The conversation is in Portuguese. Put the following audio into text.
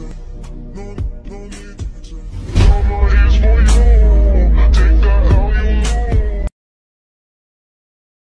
beijo.